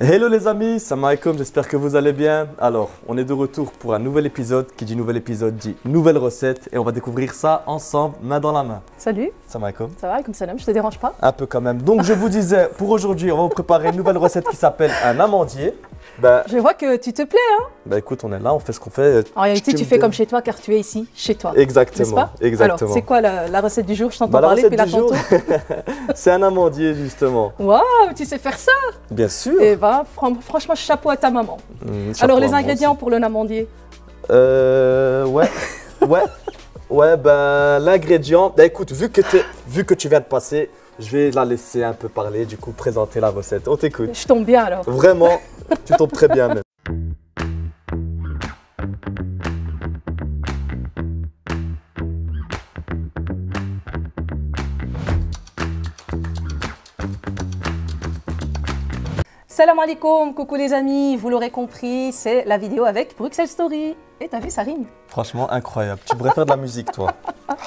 Hello les amis, salam alaikum, j'espère que vous allez bien. Alors, on est de retour pour un nouvel épisode. Qui dit nouvel épisode dit nouvelle recette et on va découvrir ça ensemble, main dans la main. Salut, Salam alaikum. ça va, comme salam, je te dérange pas Un peu quand même. Donc je vous disais, pour aujourd'hui, on va vous préparer une nouvelle recette qui s'appelle un amandier. Ben, Je vois que tu te plais. Hein ben écoute, on est là, on fait ce qu'on fait. en réalité, tu fais comme chez toi car tu es ici, chez toi. Exactement, pas? exactement. Alors, c'est quoi la, la recette du jour? Je t'entends Bah, parler depuis la jour, c'est un amandier justement. Waouh, tu sais faire ça? Bien sûr. Eh ben, fran- franchement, chapeau à ta maman. Mmh, chapeau Alors, les ingrédients aussi. pour le amandier? Euh, ouais, ouais, ouais, ben l'ingrédient, ben écoute, vu que, vu que tu viens de passer, je vais la laisser un peu parler, du coup présenter la recette. On t'écoute. Je tombe bien alors. Vraiment, tu tombes très bien même. Salam alaikum, coucou les amis, vous l'aurez compris, c'est la vidéo avec Bruxelles Story. Et t'as vu, ça rime Franchement incroyable. Tu pourrais faire de la musique toi.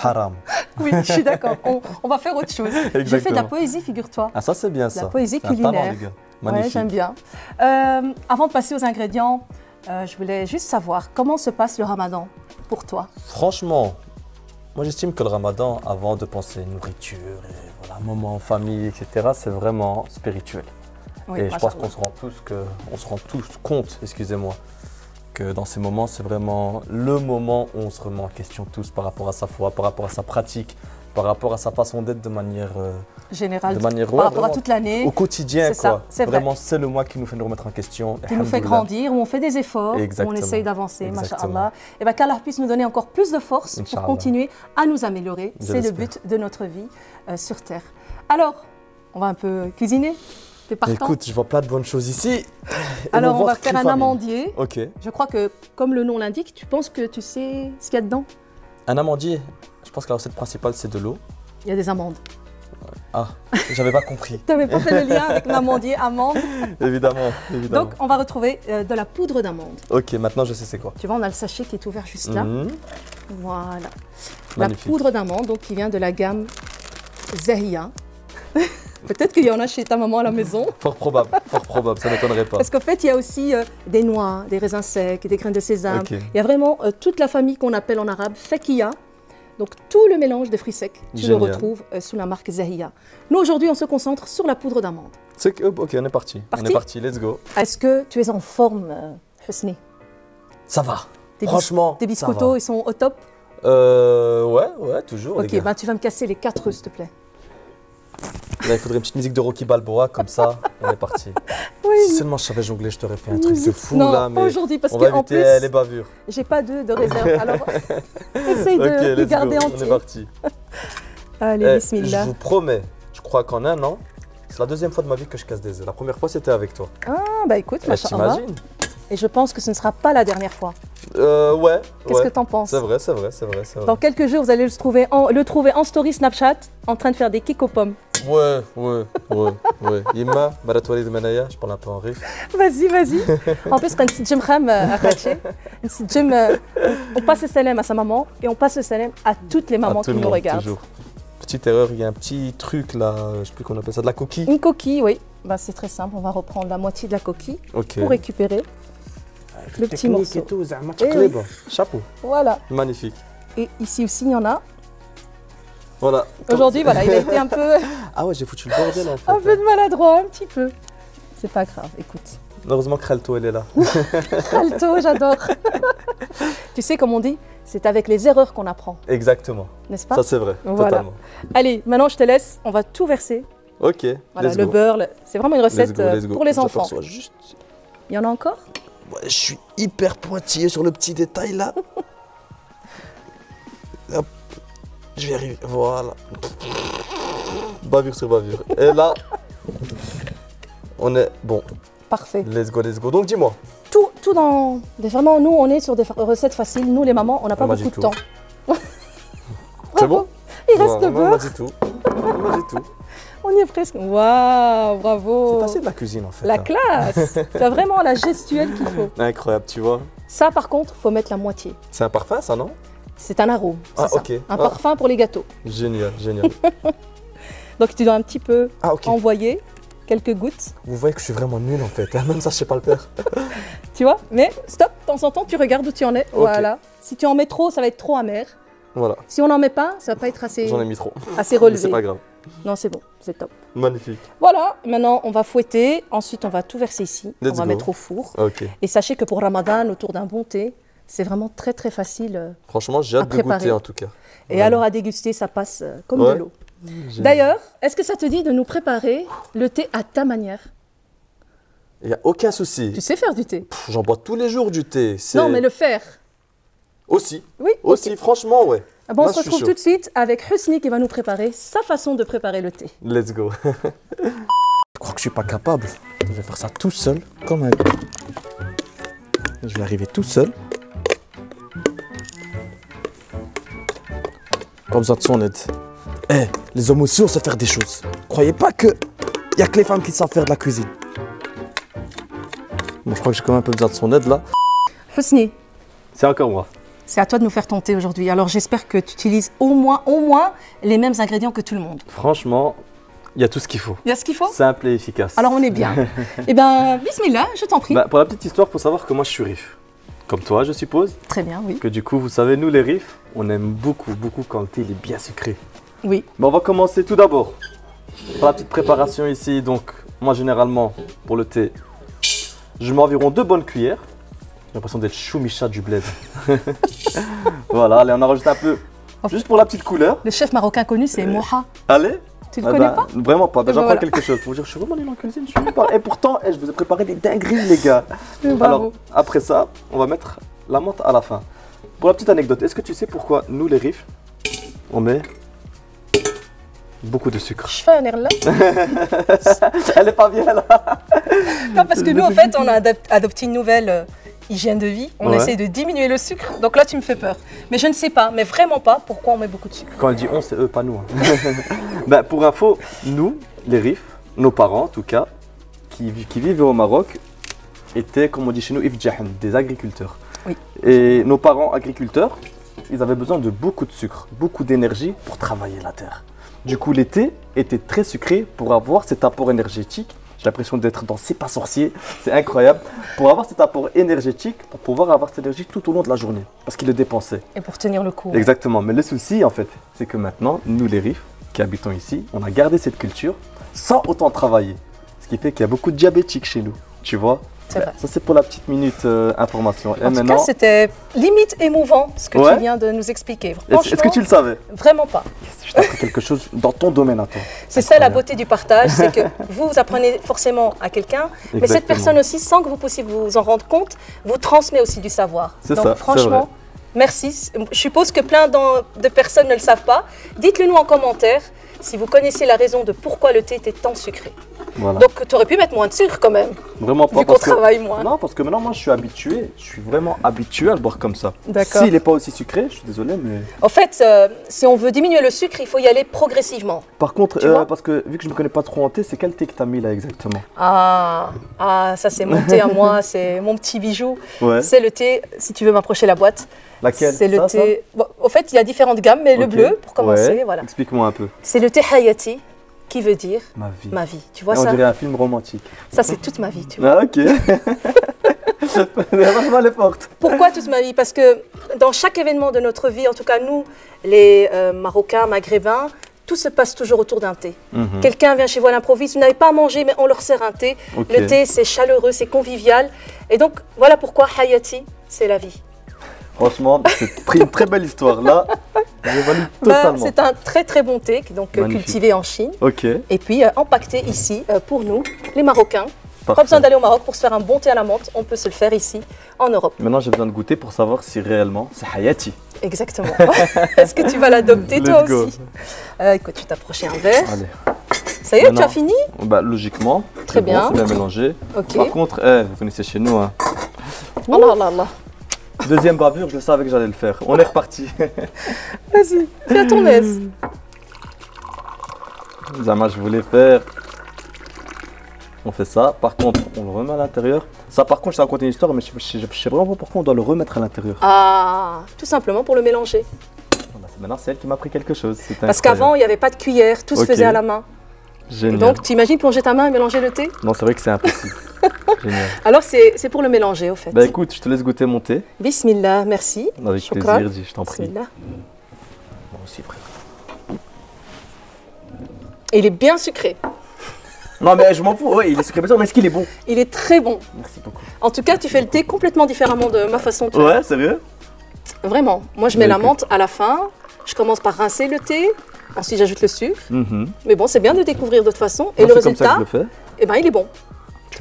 Haram. Oui, je suis d'accord, on, on va faire autre chose. J'ai fait de la Exactement. poésie, figure-toi. Ah ça c'est bien ça. poésie un talent, culinaire. Ouais, Magnifique. j'aime bien. Euh, avant de passer aux ingrédients, euh, je voulais juste savoir comment se passe le ramadan pour toi? Franchement, moi j'estime que le ramadan, avant de penser nourriture et voilà, moment en famille, etc., c'est vraiment spirituel. Oui, et je pense qu'on se rend tous que, on se rend tous compte, excusez-moi, que dans ces moments, c'est vraiment le moment où on se remet en question tous par rapport à sa foi, par rapport à sa pratique, par rapport à sa façon d'être de manière, euh, Général, de manière par rapport à vraiment toute l'année, au quotidien, ça, quoi. c'est vrai. vraiment, c'est le mois qui nous fait nous remettre en question. qui nous fait grandir, où on fait des efforts, où on essaye d'avancer, machallah. Et bien qu'Allah puisse nous donner encore plus de force pour continuer à nous améliorer. C'est le but de notre vie euh, sur Terre. Alors, on va un peu cuisiner T'es partant Écoute, je vois plein de bonnes choses ici. Alors, on va faire un amandier. Ok. Je crois que, comme le nom l'indique, tu penses que tu sais ce qu'il y a dedans? Un amandier, je pense que la recette principale, c'est de l'eau. Il y a des amandes. Ah, j'avais pas compris. Tu n'avais pas fait le lien avec l'amandier, amande? évidemment, évidemment. Donc, on va retrouver euh, de la poudre d'amande. ok, maintenant je sais c'est quoi. Tu vois, on a le sachet qui est ouvert juste là. Mhm. Voilà. Magnifique. La poudre d'amande, donc qui vient de la gamme Zahia. Peut-être qu'il y en a chez ta maman à la maison. Fort probable, fort probable, ça m'étonnerait pas. Parce qu'en fait, il y a aussi euh, des noix, des raisins secs, des graines de sésame. Il y a vraiment euh, toute la famille qu'on appelle en arabe fakia. Donc tout le mélange de fruits secs, tu Génial. le retrouves euh, sous la marque Zahia. Nous, aujourd'hui, on se concentre sur la poudre d'amande. C'est que- ok, on est parti. On est parti, let's go. Est-ce que tu es en forme, Husni? Ça va. Tes Franchement, Tes biscottos, ils sont au top? Euh, ouais, ouais, toujours. les Ok, gars. ben tu vas me casser les quatre s'il te plaît. Là, il faudrait une petite musique de Rocky Balboa, comme ça, on est parti. Oui. Si seulement je savais jongler, je t'aurais fait un truc de fou non, là, mais aujourd'hui, parce on va éviter plus, les bavures. j'ai pas d'œufs de réserve. Alors, essaye de les garder go, on est entiers. parti. Allez, Eh, je bismillah. vous promets, je crois qu'en un an, c'est la deuxième fois de ma vie que je casse des œufs. La première fois, c'était avec toi. Ah, bah écoute, Eh, machallah. T'imagines Et je pense que ce ne sera pas la dernière fois. euh, Ouais, Qu'est-ce ouais. que t'en penses? C'est vrai, c'est vrai, c'est vrai, vrai. Dans quelques jours, vous allez le trouver, en, le trouver en story Snapchat en train de faire des kicks aux pommes. Ouais, ouais, ouais, ouais. Yima, Baratwali de Manaya, je parle un peu en riff. Vas-y, vas-y. en plus, quand Jim Khatché, Jim, on passe le salam à sa maman et on passe le salam à toutes les mamans qui le nous regardent. toujours. Petite erreur, il y a un petit truc là, je sais plus qu'on appelle ça, de la coquille. Une coquille, oui. Bah, c'est très simple. On va reprendre la moitié de la coquille pour récupérer le petit morceau. et tout, Zahma, Eh taqlib. Chapeau. Voilà. Magnifique. Et ici aussi, il y en a. Voilà. Aujourd'hui, voilà, il a été un peu, Ah ouais, j'ai foutu le bordel en fait. un peu de maladroit, un petit peu. C'est pas grave, écoute. Heureusement que Khalto, elle est là. Alto, j'adore. tu sais, comme on dit, c'est avec les erreurs qu'on apprend, Exactement. n'est-ce pas Ça, c'est vrai. Voilà. Totalement. Allez, maintenant je te laisse, on va tout verser. Ok. Voilà, let's le go. beurre, le- c'est vraiment une Let's recette go, euh, let's go. pour les enfants. Juste. Il y en a encore? Ouais, je suis hyper pointillé sur le petit détail là. Je vais arriver. Voilà. Bavure sur bavure. Et là, on est bon. Parfait. Let's go, let's go. Donc dis-moi. Tout, tout dans. Vraiment, nous, on est sur des recettes faciles. Nous, les mamans, on n'a pas On m'a beaucoup de temps. C'est bon Il reste le On beurre. dit tout. On dit tout. On y est presque. Waouh, bravo. C'est facile la cuisine en fait. La hein. classe. tu as vraiment la gestuelle qu'il faut. Incroyable, tu vois. Ça, par contre, faut mettre la moitié. C'est un parfum ça, non? C'est un arôme. Ah, ça. ok. Un Ah. parfum pour les gâteaux. Génial, génial. Donc, tu dois un petit peu Ah, envoyer quelques gouttes. Vous voyez que je suis vraiment nul en fait. Même ça, je sais pas le faire. Tu vois Mais stop, de temps en temps, tu regardes où tu en es. Voilà. Si tu en mets trop, ça va être trop amer. Voilà, Si on n'en met pas, ça va pas être assez, j'en ai mis trop. assez relevé. c'est pas grave. Non, c'est bon, c'est top. Magnifique. Voilà, maintenant on va fouetter. Ensuite, on va tout verser ici. Let's on va go. mettre au four. Ok. Et sachez que pour Ramadan, autour d'un bon thé, c'est vraiment très très facile. euh, Franchement, j'ai À hâte de préparer. goûter en tout cas. Et alors à déguster, ça passe euh, comme Ouais. de l'eau. D'ailleurs, est-ce que ça te dit de nous préparer le thé à ta manière? Il n'y a aucun souci. Tu sais faire du thé? J'en bois tous les jours du thé. c'est- Non, mais le faire. Aussi. Oui. Aussi, franchement, ouais. Ah bon, on se retrouve tout de suite avec Husni qui va nous préparer sa façon de préparer le thé. Let's go. je crois que je suis pas capable. Je vais faire ça tout seul, comme un. Je vais arriver tout seul. Pas besoin de son aide. Eh, les hommes aussi, on sait faire des choses. Croyez pas que y a que les femmes qui savent faire de la cuisine. Bon, je crois que j'ai quand même un peu besoin de son aide là. Husni, C'est encore moi. c'est à toi de nous faire ton thé aujourd'hui. Alors j'espère que tu utilises au moins, au moins les mêmes ingrédients que tout le monde. Franchement, il y a tout ce qu'il faut. Il y a ce qu'il faut Simple et efficace. Alors on est bien. eh bien, bismillah, je t'en prie. Bah, pour la petite histoire, faut savoir que moi je suis riff. Comme toi, je suppose. Très bien, oui. Que du coup, vous savez, nous les riffs, on aime beaucoup, beaucoup quand le thé il est bien sucré. Oui. Mais on va commencer tout d'abord par la petite préparation ici. Donc, moi généralement, pour le thé, je mets environ deux bonnes cuillères. J'ai l'impression d'être choumicha du bled. voilà, allez, on en rajoute un peu. Juste pour la petite couleur. Le chef marocain connu, c'est Moha. Allez. Tu le Ah connais bah, pas Vraiment pas. Bah, ben J'apprends voilà. quelque chose. Pour dire, je suis vraiment nul en cuisine. Je suis par- Et pourtant, eh, je vous ai préparé des dingueries, les gars. Alors, après ça, on va mettre la menthe à la fin. Pour la petite anecdote, est-ce que tu sais pourquoi nous, les riffs, on met beaucoup de sucre? Je fais un air là. Elle est pas bien là Non, parce que nous, en fait, on a adopté une nouvelle euh, hygiène de vie. On Ouais. essaie de diminuer le sucre. Donc là, tu me fais peur. Mais je ne sais pas, mais vraiment pas, pourquoi on met beaucoup de sucre. Quand elle dit on, c'est eux, pas nous. hein. Ben, pour info, nous, les riffs, nos parents en tout cas, qui, qui vivaient au Maroc, étaient, comme on dit chez nous, ifjahan, des agriculteurs. Oui. Et nos parents agriculteurs, ils avaient besoin de beaucoup de sucre, beaucoup d'énergie pour travailler la terre. Du coup, l'été était très sucré pour avoir cet apport énergétique. J'ai l'impression d'être dans C'est pas sorcier, c'est incroyable. Pour avoir cet apport énergétique, pour pouvoir avoir cette énergie tout au long de la journée, parce qu'ils le dépensaient. Et pour tenir le coup. Exactement, mais le souci en fait, c'est que maintenant, nous les riffs qui habitons ici, on a gardé cette culture sans autant travailler. Ce qui fait qu'il y a beaucoup de diabétiques chez nous, tu vois? Vrai. Ça c'est pour la petite minute euh, information. Et En tout cas, c'était limite émouvant ce que Ouais. tu viens de nous expliquer. est-ce que tu le savais Vraiment pas. Je appris quelque chose dans ton domaine à toi. C'est ça la beauté du partage, c'est que vous, vous apprenez forcément à quelqu'un, mais cette personne aussi, sans que vous puissiez vous en rendre compte, vous transmet aussi du savoir. C'est ça, franchement, merci. Je suppose que plein de personnes ne le savent pas. Dites-le nous en commentaire si vous connaissez la raison de pourquoi le thé était tant sucré. Voilà. Donc tu aurais pu mettre moins de sucre quand même, Vraiment pas vu qu'on parce que... travaille moins. Non, parce que maintenant moi je suis habitué, je suis vraiment habitué à le boire comme ça. D'accord. S'il n'est pas aussi sucré, je suis désolé, mais... En fait, euh, si on veut diminuer le sucre, il faut y aller progressivement. Par contre, euh, parce que vu que je ne me connais pas trop en thé, c'est quel thé que tu as mis là exactement? Ah, ah ça c'est mon thé à moi, c'est mon petit bijou. Ouais. C'est le thé, si tu veux m'approcher la boîte. Laquelle? C'est le Ça, ça? Thé. Bon, au fait, il y a différentes gammes, mais le bleu, pour commencer, Ouais. voilà. Explique-moi un peu. C'est le thé Hayati, qui veut dire Ma vie. ma vie. Tu vois Ah, on ça dirait un film romantique. Ça, c'est toute ma vie, tu vois. Ah, ok. Est forte. Pourquoi toute ma vie? Parce que dans chaque événement de notre vie, en tout cas nous, les euh, Marocains, Maghrébins, tout se passe toujours autour d'un thé. Mhm. Quelqu'un vient chez vous à l'improviste, vous n'avez pas à manger, mais on leur sert un thé. Le thé, c'est chaleureux, c'est convivial. Et donc, voilà pourquoi Hayati, c'est la vie. Franchement, c'est une très belle histoire. Là, Ben, totalement. c'est un très très bon thé, donc euh, Magnifique. cultivé en Chine. ok. Et puis euh, empaqueté ici euh, pour nous, les Marocains. Pas besoin d'aller au Maroc pour se faire un bon thé à la menthe, on peut se le faire ici en Europe. Maintenant, j'ai besoin de goûter pour savoir si réellement c'est Hayati. Exactement. Est-ce que tu vas l'adopter toi go. aussi Euh, Écoute, tu t'approcher un verre. Allez. Ça y est, tu as fini Bah, logiquement. Très c'est bon, bien. c'est bien mélangé. Par contre, eh, vous connaissez chez nous. hein. Oh là là là. Deuxième bavure, je savais que j'allais le faire. On est reparti. Vas-y, fais à ton aise. Zama, je voulais faire. On fait ça. Par contre, on le remet à l'intérieur. Ça, par contre, je t'ai raconté une histoire, mais je, je sais vraiment pas pourquoi on doit le remettre à l'intérieur. Ah, tout simplement pour le mélanger. Voilà, c'est- Maintenant, c'est elle qui m'a appris quelque chose. Parce qu'avant, il n'y avait pas de cuillère, tout se faisait à la main. Génial. Donc, tu imagines plonger ta main et mélanger le thé? Non, c'est vrai que c'est impossible. Génial. Alors, c'est pour le mélanger, au fait. Bah écoute, je te laisse goûter mon thé. Bismillah, merci. Avec plaisir, je t'en prie. Bismillah. Moi aussi, frère. Il est bien sucré. Non, mais je m'en fous. Ouais, il est sucré, mais est-ce qu'il est bon Il est très bon. Merci beaucoup. En tout cas, tu fais le thé complètement différemment de ma façon de faire. Ouais, sérieux? Vraiment. Moi, je mets Bah, la écoute. menthe à la fin. Je commence par rincer le thé. Ensuite, j'ajoute le sucre. Mhm. Mais bon, c'est bien de découvrir d'autres façons. Et Moi, le c'est comme ça que résultat, je le fais. eh ben, il est bon.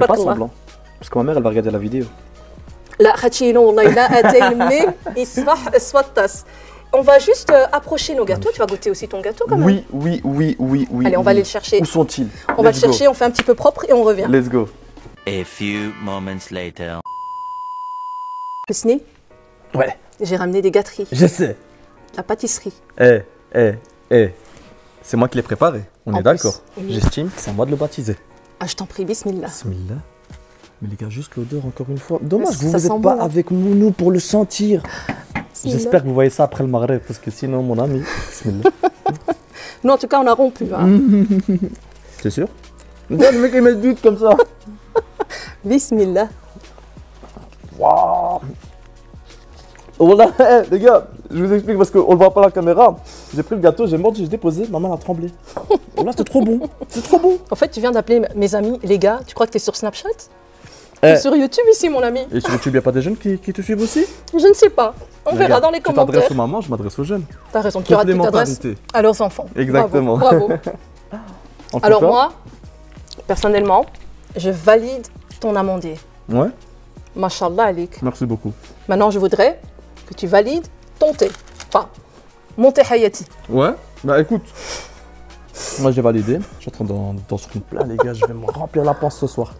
Je fais pas Tabarak. semblant. Parce que ma mère, elle va regarder la vidéo. لا خاتشي والله لا اتى الماء يصبح اسود الطاس. On va juste euh, approcher nos gâteaux. Tu vas goûter aussi ton gâteau quand même. Oui, oui, oui, oui, oui. Allez, on va oui. aller le chercher. Où sont-ils On va le Let's go. chercher, on fait un petit peu propre et on revient. Let's go. A few moments later. Husni, Ouais, j'ai ramené des gâteries, je sais. la pâtisserie. Eh, eh, eh. C'est moi qui l'ai préparé. On En est d'accord. plus, oui. J'estime que c'est à moi de le baptiser. Ah, je t'en prie, bismillah. Bismillah. Mais les gars, juste l'odeur encore une fois. Dommage, vous n'êtes pas bon. avec nous, nous pour le sentir. J'espère que vous voyez ça après le maghreb, parce que sinon, mon ami. Bismillah. Nous, en tout cas, on a rompu. hein. C'est sûr? Regarde, le mec, il met le doute comme ça. Bismillah. Waouh Voilà, les gars, je vous explique parce qu'on le voit pas à la caméra. J'ai pris le gâteau, j'ai mordu, j'ai déposé, ma main a tremblé. Là, c'est trop bon. C'est trop bon. En fait, tu viens d'appeler mes amis les gars. Tu crois que tu es sur Snapchat? Eh. Tu es sur YouTube ici, mon ami Et sur YouTube, il n'y a pas des jeunes qui, qui te suivent aussi? Je ne sais pas. On verra Regarde, dans les Tu t'adresses commentaires. aux mamans, je m'adresse aux jeunes. T'as raison, tu tu t'adresses à leurs enfants. Exactement. Bravo. Alors moi, personnellement, je valide ton amandier. Ouais, Mashallah alik. merci beaucoup. Maintenant, je voudrais que tu valides ton thé. Enfin, mon thé Hayati. Ouais, bah écoute, moi j'ai validé. Je suis en train d'en d'en une plat, les gars, je vais me remplir la panse ce soir.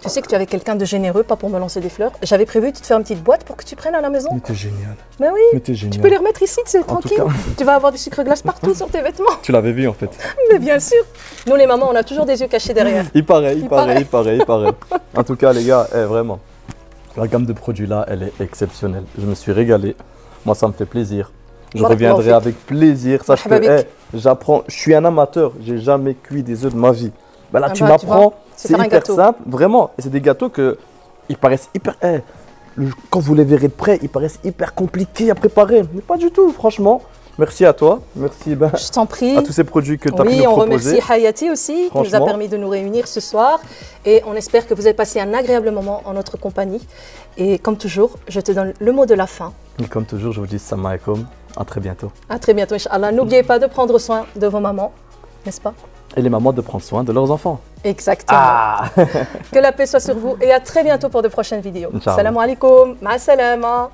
Tu sais que tu avec quelqu'un de généreux, pas pour me lancer des fleurs. J'avais prévu de te faire une petite boîte pour que tu prennes à la maison. Mais t'es génial. Mais oui, Mais t'es génial. tu peux les remettre ici, c'est En tout tranquille. Tu vas avoir du sucre glace partout sur tes vêtements. Tu l'avais vu en fait. Mais bien sûr. Nous, les mamans, on a toujours des yeux cachés derrière. Il paraît, il, Il paraît, paraît. il paraît, il paraît. En tout cas, les gars, eh, vraiment, la gamme de produits là, elle est exceptionnelle. Je me suis régalé. Moi, ça me fait plaisir. Je reviendrai avec plaisir. Sache que eh, j'apprends. Je suis un amateur. J'ai jamais cuit des œufs de ma vie. Ben là, Ah tu bah, tu m'apprends. c'est hyper gâteau. simple, vraiment. Et c'est des gâteaux que ils paraissent hyper. eh, le- quand vous les verrez de près, ils paraissent hyper compliqués à préparer. Mais pas du tout, franchement. Merci à toi. Merci ben, Je t'en prie. à tous ces produits que tu as pu Oui, nous on proposer. remercie Hayati aussi, qui nous a permis de nous réunir ce soir. Et on espère que vous avez passé un agréable moment en notre compagnie. Et comme toujours, je te donne le mot de la fin. Et comme toujours, je vous dis salam alaikum. À très bientôt. À très bientôt, Inch'Allah. N'oubliez pas de prendre soin de vos mamans, n'est-ce pas? Et les mamans de prendre soin de leurs enfants. Exactement. Que la paix soit sur vous et à très bientôt pour de prochaines vidéos. Salam alaikum. Ma salama.